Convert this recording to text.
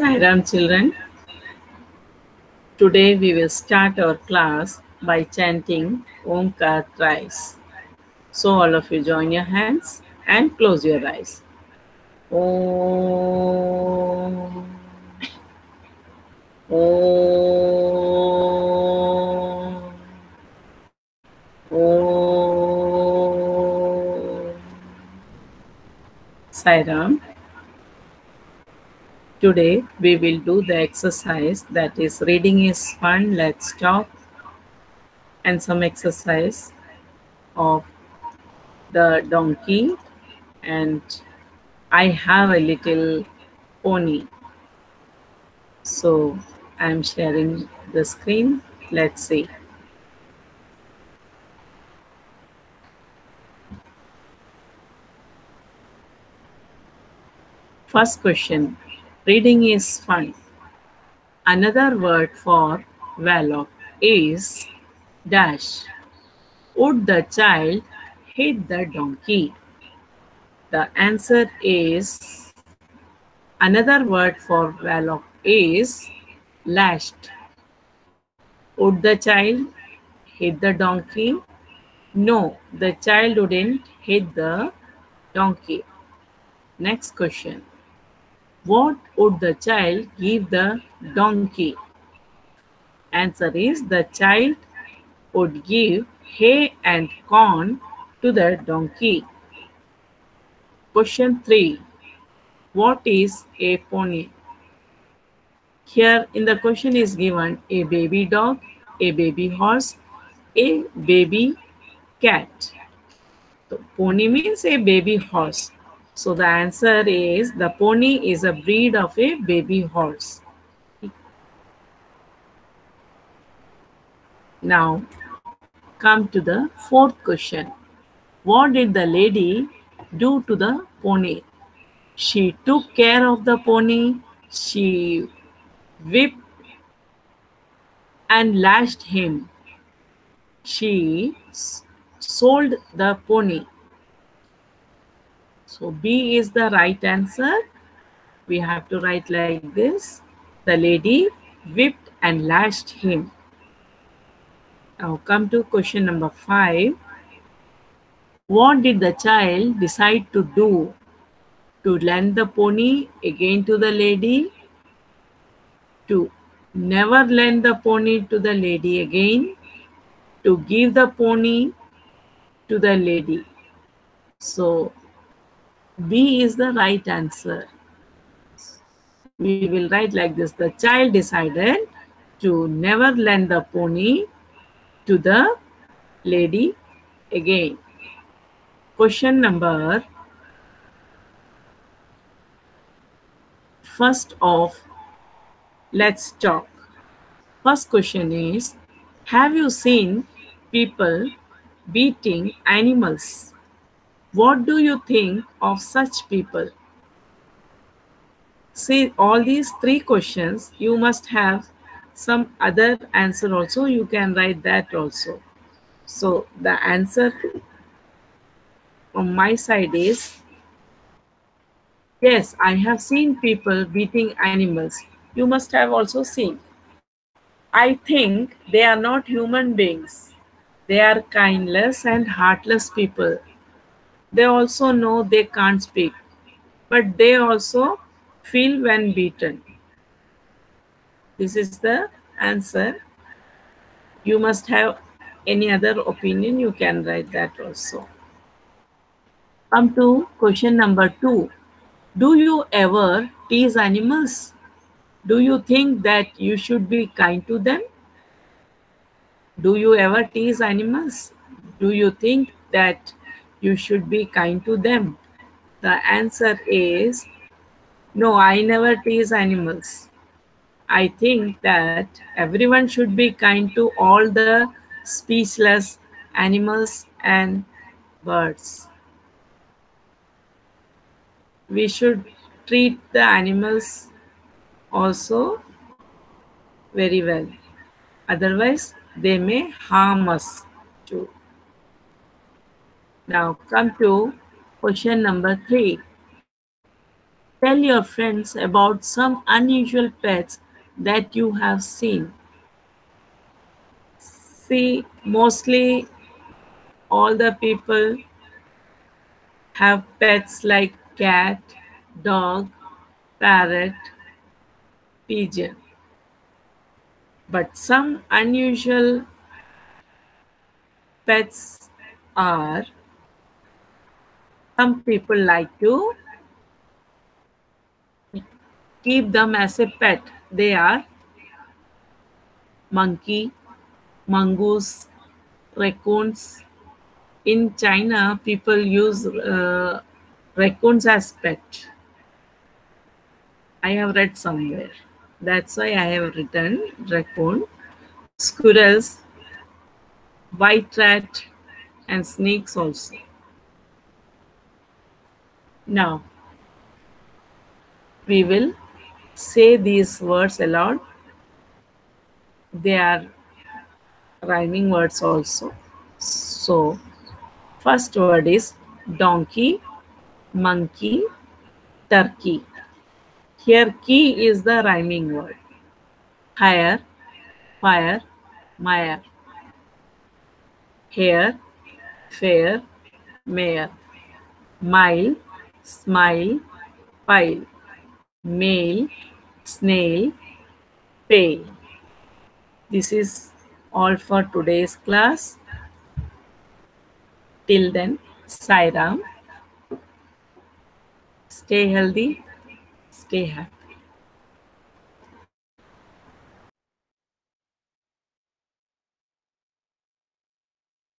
Sairam children. Today we will start our class by chanting Omkar thrice. So all of you join your hands and close your eyes. Om. Om. Om. Sairam. Today we will do the exercise that is reading is fun, let's talk, and some exercise of the donkey and I have a little pony. So I'm sharing the screen. Let's see. First question. Reading is fun. Another word for Wallop is dash. Would the child hit the donkey? The answer is another word for Wallop is lashed. Would the child hit the donkey? No, the child wouldn't hit the donkey. Next question. What would the child give the donkey? Answer is the child would give hay and corn to the donkey. Question 3. What is a pony? Here in the question is given a baby dog, a baby horse, a baby cat. So pony means a baby horse. So the answer is the pony is a breed of a baby horse. Now come to the fourth question. What did the lady do to the pony? She took care of the pony. She whipped and lashed him. She sold the pony. So B is the right answer. We have to write like this. The lady whipped and lashed him. Now come to question number five. What did the child decide to do? To lend the pony again to the lady? To never lend the pony to the lady again? To give the pony to the lady? So B is the right answer. We will write like this. The child decided to never lend the pony to the lady again. Question number first of let's talk. First question is Have you seen people beating animals? What do you think of such people? See, all these three questions, you must have some other answer also. You can write that also. So the answer from my side is yes, I have seen people beating animals. You must have also seen. I think they are not human beings. They are kindless and heartless people they also know they can't speak, but they also feel when beaten. This is the answer. You must have any other opinion, you can write that also. Come to question number two. Do you ever tease animals? Do you think that you should be kind to them? Do you ever tease animals? Do you think that you should be kind to them? The answer is no, I never tease animals. I think that everyone should be kind to all the speechless animals and birds. We should treat the animals also very well. Otherwise, they may harm us too. Now come to question number three. Tell your friends about some unusual pets that you have seen. See, mostly all the people have pets like cat, dog, parrot, pigeon. But some unusual pets are some people like to keep them as a pet. They are monkey, mongoose, raccoons. In China, people use uh, raccoons as pet. I have read somewhere. That's why I have written raccoon, squirrels, white rat, and snakes also. Now, we will say these words aloud. They are rhyming words also. So, first word is donkey, monkey, turkey. Here, key is the rhyming word. Hire, fire, mire. Hair, fair, mare. Mile, smile, pile. Male, snail, pale. This is all for today's class. Till then, Sai Ram. Stay healthy, stay happy.